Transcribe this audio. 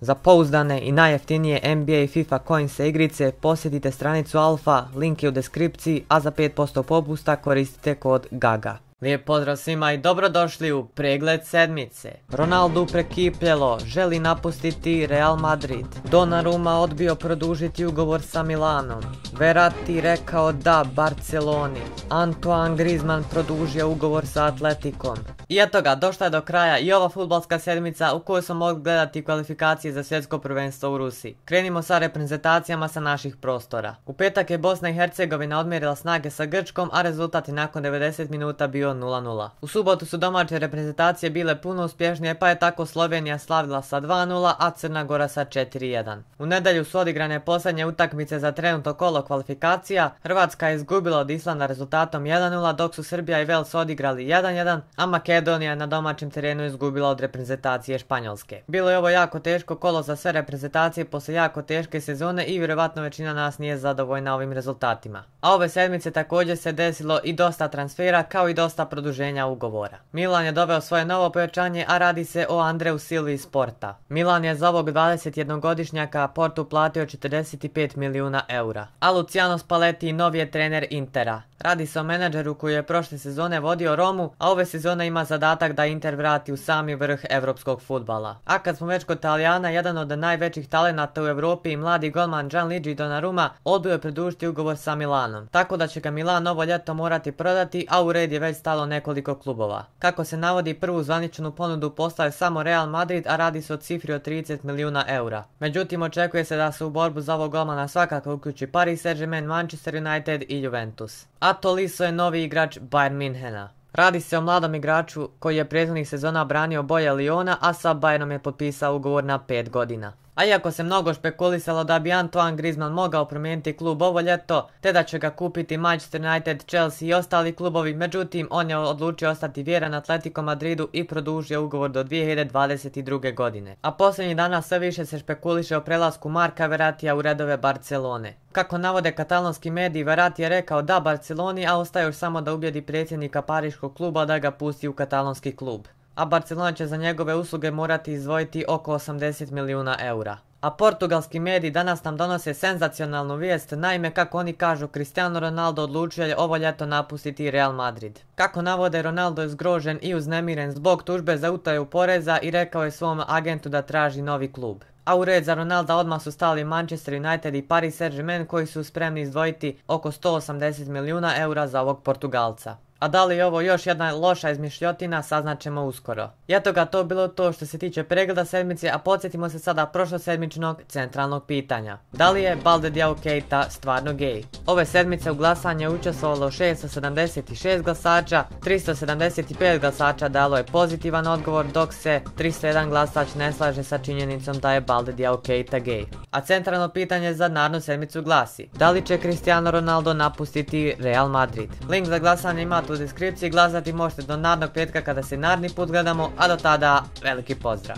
Za pouzdane i najjeftinije NBA i FIFA coinse igrice posjetite stranicu Alfa, link je u deskripciji, a za 5% popusta koristite kod GAGA. Lijep pozdrav svima i dobrodošli u pregled sedmice. Ronaldo prekipljelo, želi napustiti Real Madrid. Donnarumma odbio produžiti ugovor sa Milanom. Verratti rekao da Barceloni. Antoine Griezmann produžio ugovor sa Atletikom. I eto ga, došla je do kraja i ova futbalska sedmica u kojoj smo mogli gledati kvalifikacije za svjetsko prvenstvo u Rusiji. Krenimo sa reprezentacijama sa naših prostora. U petak je Bosna i Hercegovina odmjerila snage sa Grčkom, a rezultat je nakon 90 minuta bio 0-0. U subotu su domaće reprezentacije bile puno uspješnije, pa je tako Slovenija slavila sa 2-0, a Crna Gora sa 4-1. U nedjelju su odigrane posljednje utakmice za trenutno kolo kvalifikacija. Hrvatska je izgubila od Islanda rezultatom 1-0, dok su Srbija i Vels odigrali 1-1, a Makedonija je na domaćem terenu izgubila od reprezentacije Španjolske. Bilo je ovo jako teško kolo za sve reprezentacije poslije jako teške sezone i vjerovatno većina nas nije zadovoljna ovim rezultatima. A ove sedmice također se desilo i dosta transfera kao i dosta produženja ugovora. Milan je doveo svoje novo pojačanje, a radi se o Andreu Silvi iz Porta. Milan je za ovog 21-godišnjaka Portu platio 45 milijuna eura. A Luciano Spalletti novi je trener Intera. Radi se o menadžeru koji je prošle sezone vodio Romu, a ove sezone ima zadatak da Inter vrati u sami vrh evropskog futbala. A kad smo već kod Italijana, jedan od najvećih talenata u Europi i mladi golman Gianluigi Donnarumma odbio je produžiti ugovor sa Milanom. Tako da će ga Milan ovo ljeto morati prodati, a u red je već stalo nekoliko klubova. Kako se navodi, prvu zvaničnu ponudu postaje samo Real Madrid, a radi se o cifri od 30 milijuna eura. Međutim, očekuje se da se u borbu za ovog golmana svakako uključi Paris Saint-Germain, Manchester United i Juventus a Tolisso je novi igrač Bayern Minhena. Radi se o mladom igraču koji je prethodnih sezona branio boje Liona, a sa Bayernom je potpisao ugovor na 5 godina. A iako se mnogo špekulisalo da bi Antoine Griezmann mogao promijeniti klub ovo ljeto, te da će ga kupiti Manchester United, Chelsea i ostali klubovi, međutim on je odlučio ostati vjeran Atletico Madridu i produžio ugovor do 2022. godine. A posljednjih dana sve više se špekuliše o prelasku Marka Veratija u redove Barcelone. Kako navode katalonski mediji, Verati je rekao da Barceloni, a ostaje još samo da ubjedi predsjednika Pariškog kluba da ga pusti u katalonski klub a Barcelona će za njegove usluge morati izdvojiti oko 80 milijuna eura. A portugalski mediji danas nam donose senzacionalnu vijest, naime kako oni kažu Cristiano Ronaldo odlučio je ovo ljeto napustiti Real Madrid. Kako navode Ronaldo je zgrožen i uznemiren zbog tužbe za utaju poreza i rekao je svom agentu da traži novi klub. A u red za Ronalda odmah su stali Manchester United i Paris Saint-Germain koji su spremni izdvojiti oko 180 milijuna eura za ovog Portugalca. A da li je ovo još jedna loša izmišljotina, saznat ćemo uskoro. I eto ga, to bilo to što se tiče pregleda sedmice, a podsjetimo se sada prošlosedmičnog centralnog pitanja. Da li je Balde Diao Keita stvarno gej? Ove sedmice u glasanje učestvovalo 676 glasača, 375 glasača dalo je pozitivan odgovor, dok se 301 glasač ne slaže sa činjenicom da je Balde Diao Keita gej. A centralno pitanje za narodnu sedmicu glasi, da li će Cristiano Ronaldo napustiti Real Madrid? Link za glasanje imate u deskripciji, glasati možete do narednog petka kada se naredni put gledamo, a do tada veliki pozdrav!